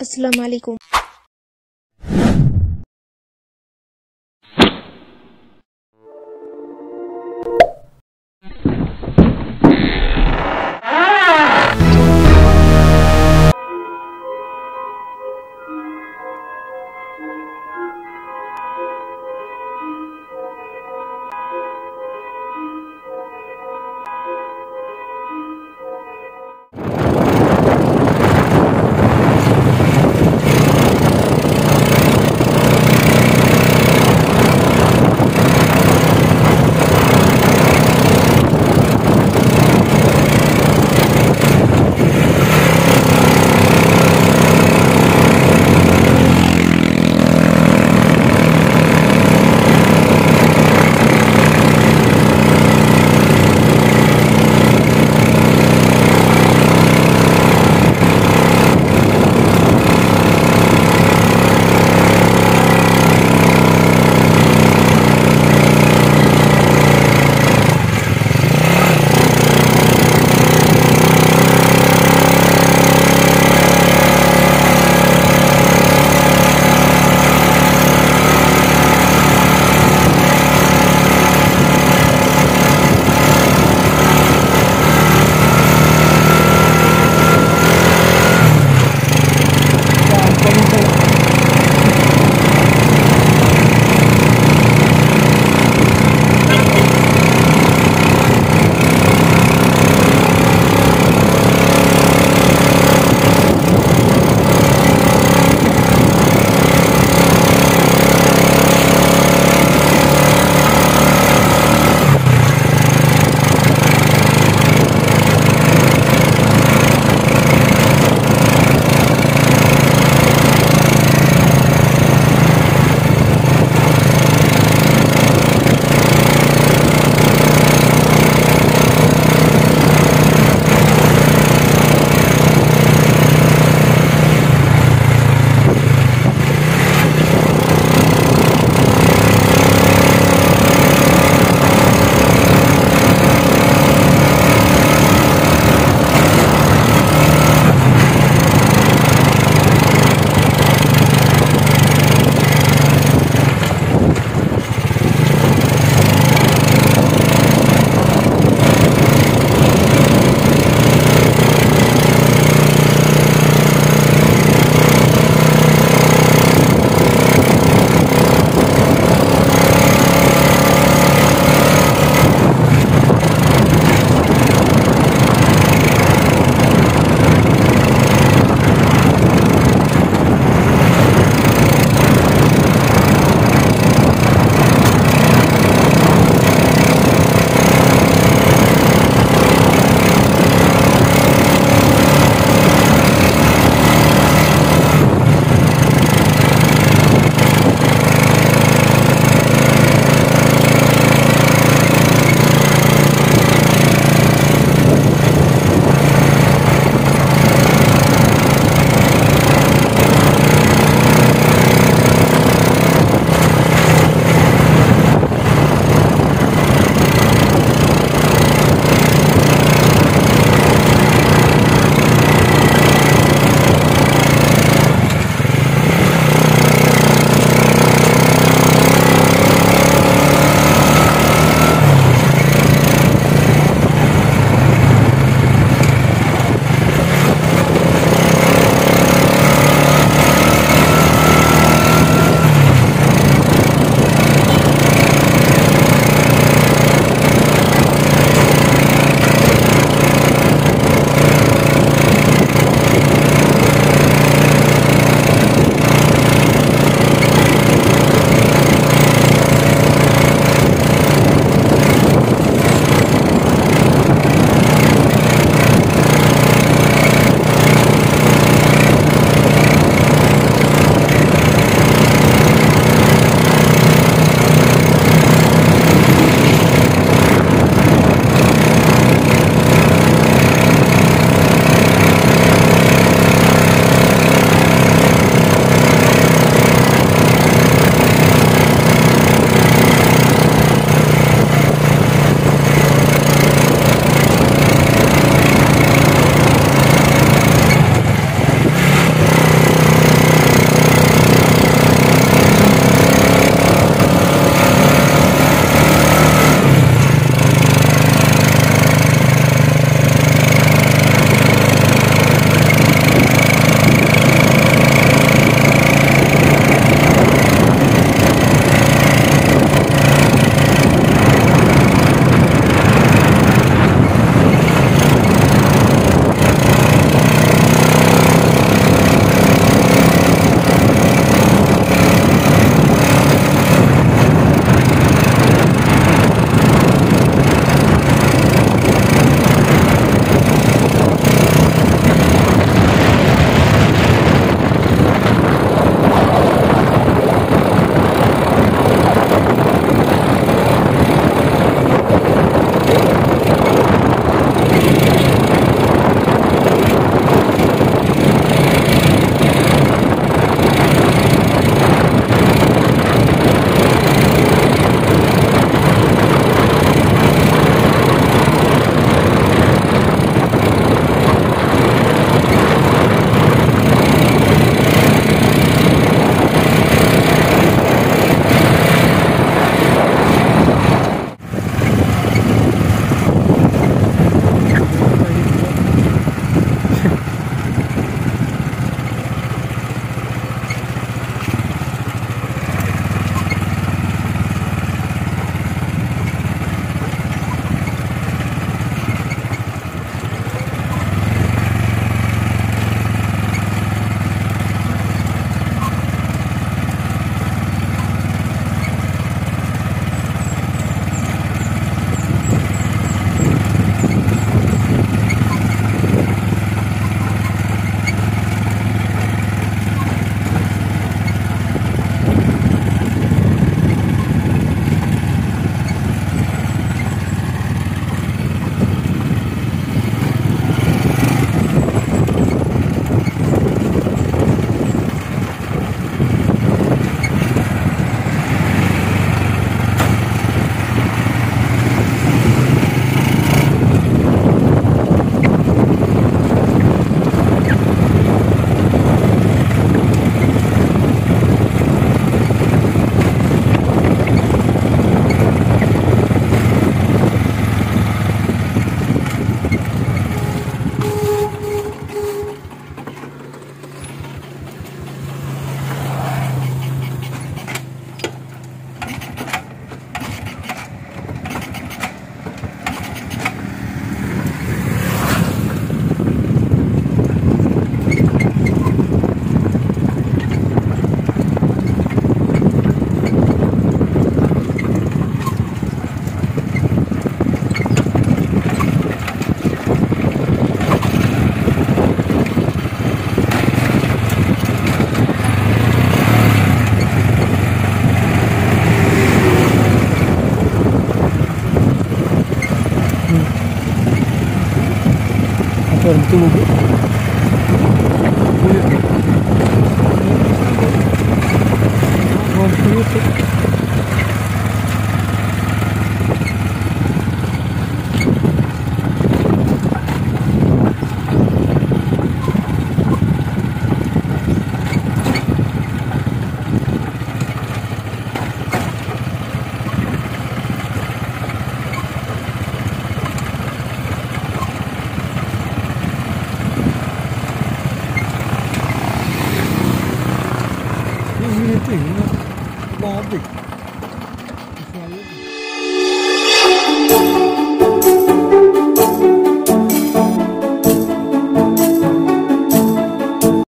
السلام عليكم. വരുത്തുന്നത് Thank you. 人呢八倍